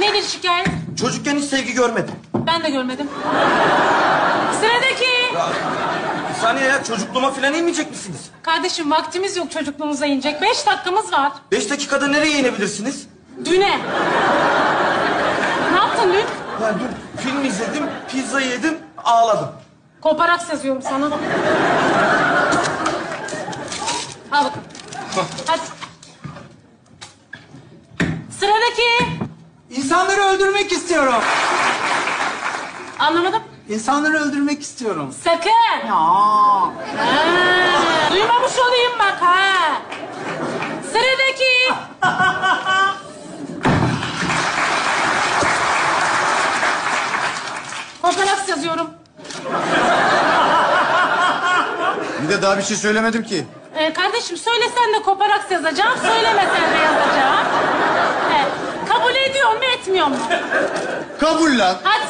Nedir şikayet? Çocukken hiç sevgi görmedim. Ben de görmedim. Sıradaki. Bir saniye ya çocukluğuma falan inmeyecek misiniz? Kardeşim vaktimiz yok çocukluğumuza inecek. Beş dakikamız var. Beş dakikada nereye inebilirsiniz? Düne. ne yaptın dün? Ya dün film izledim, pizza yedim, ağladım. Koparaks yazıyorum sana. Al bakalım. Hadi. Sıradaki. İnsanları öldürmek istiyorum. Anlamadım. İnsanları öldürmek istiyorum. Sakın. Ya. Ha, duymamış olayım bak ha. Sıradaki. Koparaks yazıyorum. Bir de daha bir şey söylemedim ki. Ee, kardeşim söylesen de koparaks yazacağım, söylemesen de yazacağım. Evet. Kabul ediyor mu, etmiyor mu? Kabul lan. Hadi.